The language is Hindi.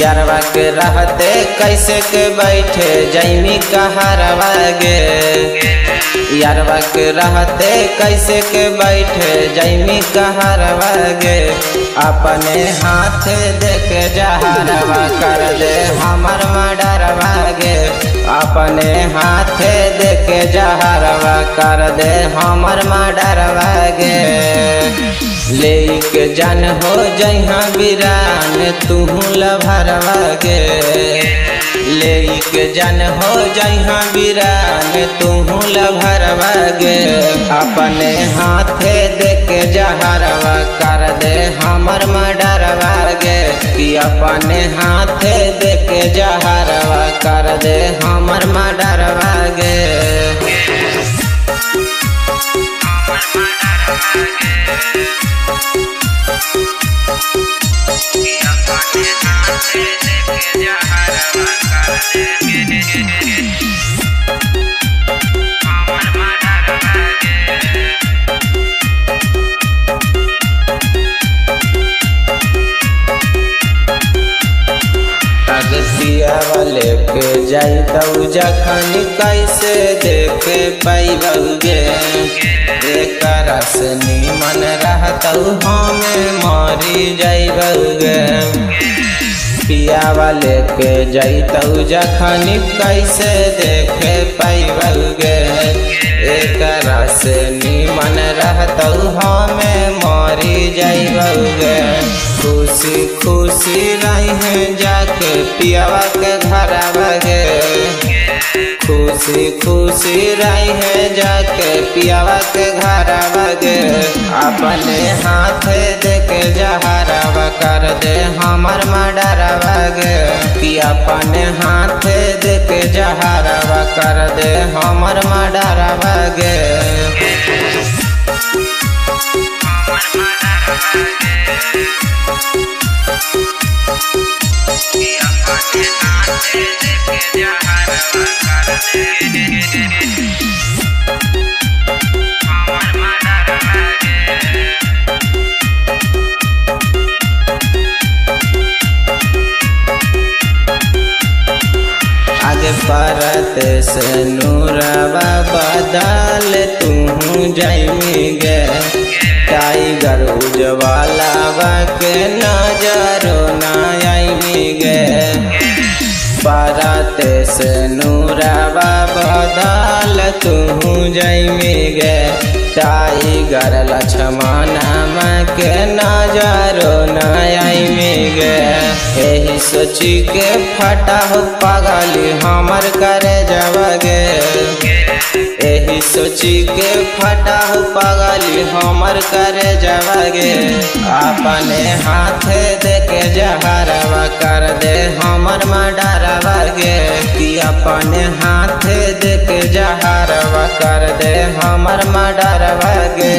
यारवा के रहते कैसे के बैठे जैमी कहरवा गे यारवा के रहते कैसे के बैठे? जैमी कहरवा गे अपने हाथ देख जहरवा कर दे। हमर मडरवा गे अपने हाथ देख जहरवा कर दे। हमर मडरवा गे लेके जन हो जहाँ बिरान तू लभरवा गे लेके जन हो जहाँ बिरान तू लभरवा गे अपने हाथे देके जहरवा कर दे हमर मडरवा गे कि अपने हाथे देके जहरवा कर दे हमर मडरवा गे वाले के जाई तऊ जखन कैसे देखे पैबगे एकर से निमन रहतऊ, हमें मरी जाइबगे पिया वाले के जैतऊ जखन कैसे देखे पैबगे से निमन रहतऊ हमें मरी जाइबगे खुशी खुशी रहे जाके पियावा के घर बगे खुशी खुशी रहे जाके पियावा के घर बगे अपने हाथ देके जहरवा कर दे, हमर मडरवा गे। कि अपने हाथ देके जहरवा कर दे, हमार मडरवा गे। परत से नूरवा बदल तू जाइमी टाइगर उजवाला के नजरो ना गे। परत से नूरवा बदल तू जाइमी गे। टाइगर लक्ष्मण के नजरो न आईमी गे। यही सोची के फटा हो पागली हमर करे यही सोची के फटा पागली हमर करे जबगे अपने हाथ देके जहरवा कर दे, हमर मडरवा गे कि अपने हाथ देके जहरवा कर दे, हमर मडरवा गे